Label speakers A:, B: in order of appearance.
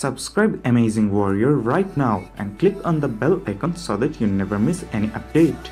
A: Subscribe Amazing Warrior right now and click on the bell icon so that you never miss any update.